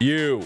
you.